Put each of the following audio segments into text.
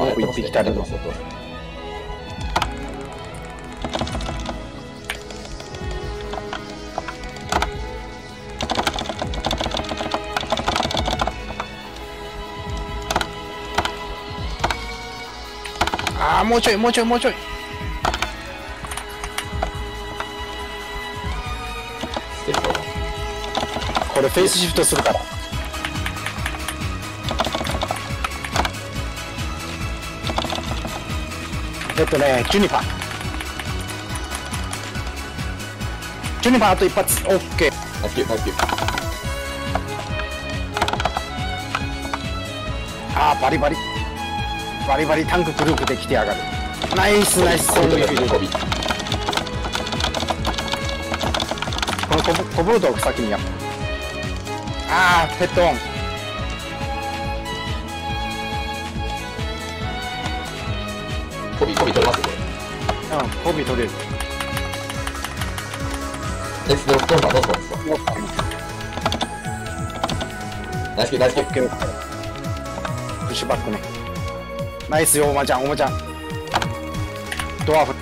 あ行ってきたああもうちょいもうちょいもうちょい。これフェイスシフトするからえっとねジュニパー。ジュニパーあと一発。オッケー。ナイスキューナイスキュー。あーバリバリ。バリバリタンクグループで来てやがる。ナイスナイス。そういうフィールドコビ。このコブコブルドを先にやるああペットオンコビコビ取れますよこれうんコビ取れるナイスドロップドロップはどうするんですかナイスキューナイスキュー。プッシュバックね。ナイスよおまちゃんおまちゃん。ドワーフ。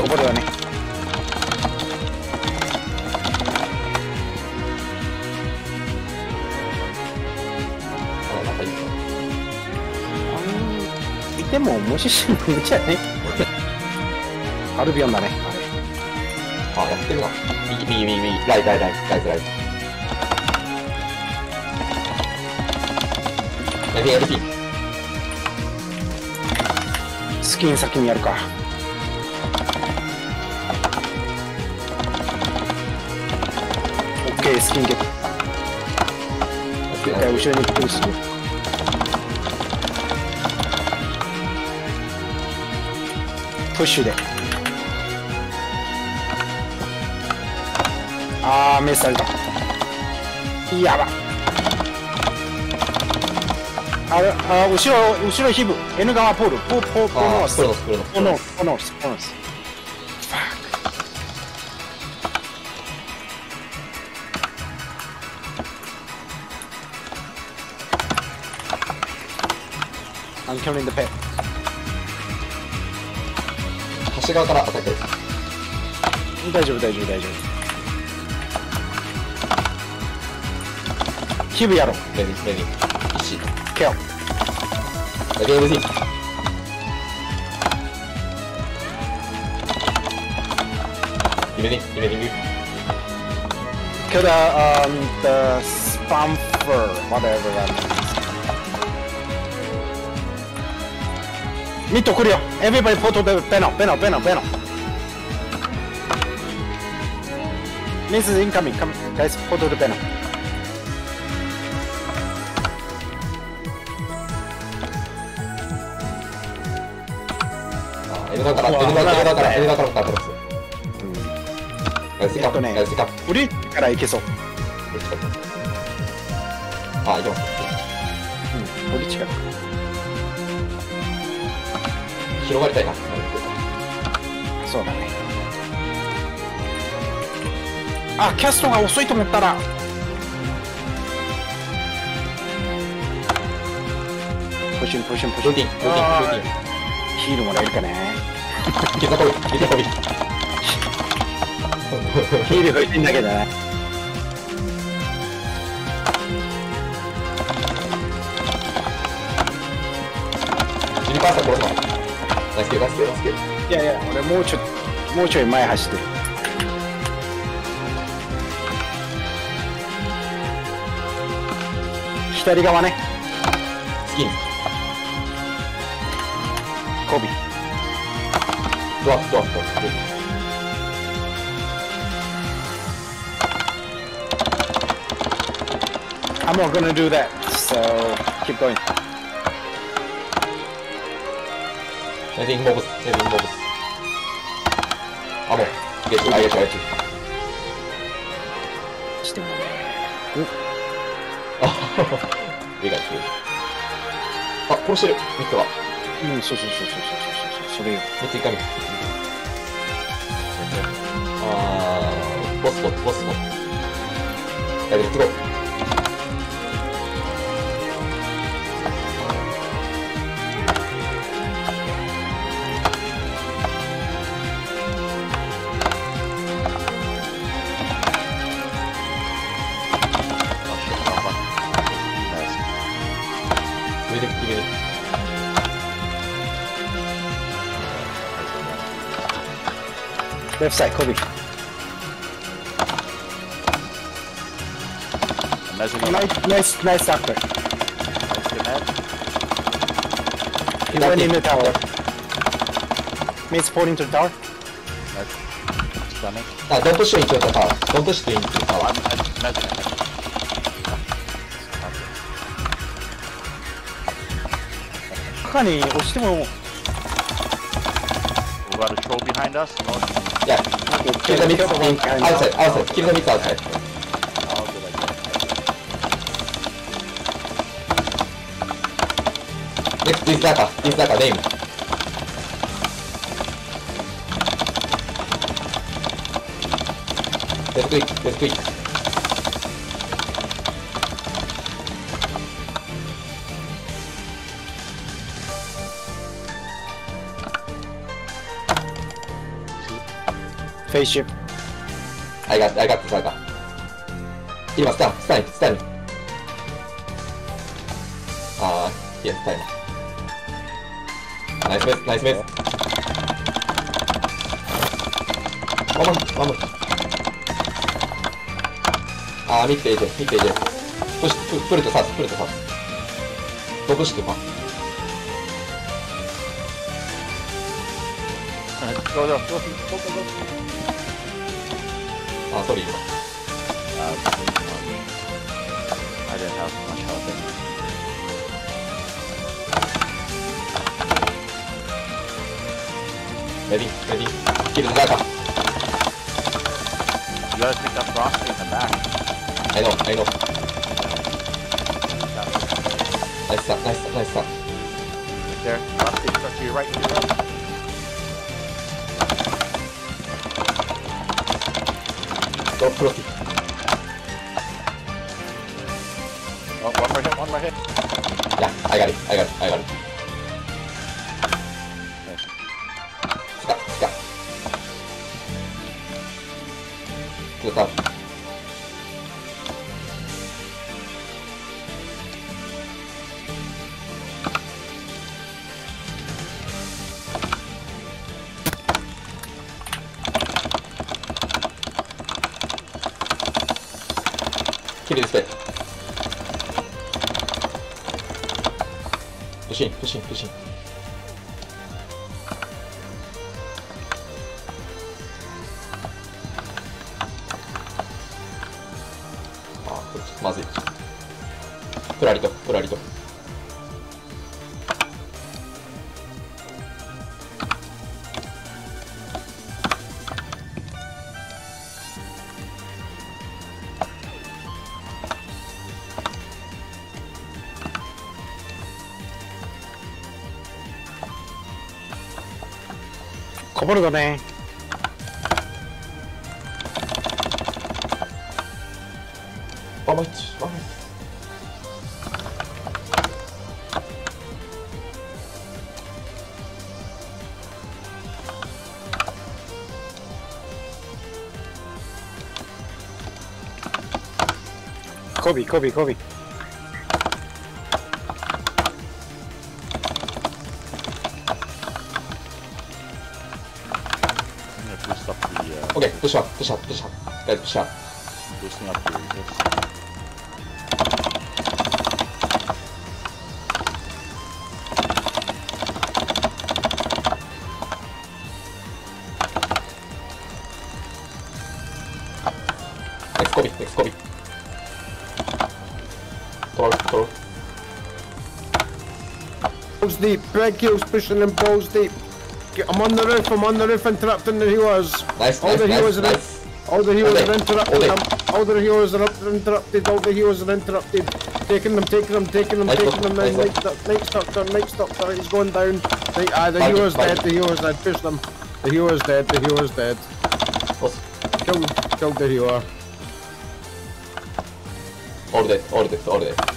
ここではねても無視してもいいんじゃね？アルビオンだね。あやってるな右右右。右ライライライライズライズエビエルピースキン先にやるか。オッケースキンゲット。一回後ろにプッシュプッシュで。あーメスされた。やば。あれあ後ろ後ろヒブ。N 側ポール。ポポポノース。あーノスプロノスポノース。ポノースポノース。ファック I'm killing the pet 端側からアタックです大丈夫大丈夫大丈夫ヒブやろ。うレディレディ。石ケオエビエルピーイメディイメディング kill the um the spamfer whatever that means ミッド来るよ。Everybody put the panel panel panel panel This is incoming. Come guys put the panel あエル側からエル側からエル側からエル側からアタックですナイスイスカップブリッジから行けそう。あ、いけます。うんブリッジから広がりたいな。そうだねあキャストが遅いと思ったらプシュンプシュンプシュンルーティン、ルーティン、ルーティン。ヒールもらえるかね。ヒールがいいんだけどねパーサー殺すな。ナイスキル、ナイスキル、ナイスキル。いやいや俺もうちょいもうちょい前走ってる左側ねスキン。コビドアップ、ドアップ、ドアップ。I'm not gonna do that so keep going ネディングモブス、ネディングモブス。あ、もう。ゲッチュ、あ、殺してる。ミッドが。うんそうそうそうそうそうそうそれよミッド一回見て。あー、ボスボス、ボスボス。やべ、レッツゴー。Give. Left side, Kobe. Mezzanine. Nice, nice, nice doctor. Nice to. He went in the tower. Main supporting to the tower. Stomach. Ah, don't push into the tower. Don't push into the Oh, tower. I'm, I'm mezzanine. 中に押しても We got a troll behind us. Oh, Yeah. Kill the mid in outside, outside. Kill the mid outside. I'll do like that. Next, this Zaka. This Zaka, name. Let's quick, let's quick. Face shift. I got, I got the Zaka. 切ります、スタン、スタン、スタン。あー、いや、タイム。ナイスメス、ナイスメス。ワンマン、ワンマ go, go, go, go, go, go. Oh, sorry. Uh, I didn't have much health in. Ready, ready. Kill the Gaga. You gotta pick up Frosty in the back. I know, I know. Nice stop, nice stop, nice stop. There, Frosty, to your right, to your right. Go, Frosty. Oh, one more hit, one more hit. Yeah, I got it, I got it, I got it. Stop, stop. To the リーズ系不審不審不審あこれちょっとまずい。プラリとプラリと。プラリト。こぼれだね。ワンマイチワンマイチコビ、コビ、コビ。シュアップガイドプッシュアッ boosting up the resist. Next copy, next copy. Troll, troll. Balls deep, Greg Hill's pushing them balls deep. Get, I'm on the roof, I'm on the roof interrupting the healers. Nice, All nice, the healers nice, are nice. All the healers are interrupted. I'm- All the healers are up- interrupted. All the healers are interrupted. Taking them, taking them, taking them, taking them. Then nice Night Stalker, Night Stalker, Night He's going down. Right, ah, the it, healer's dead. The healer's dead. Push them. The healer's dead. The healer's dead. Killed, killed the healer. All dead, all dead, all dead.